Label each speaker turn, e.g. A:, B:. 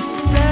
A: the.